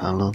完了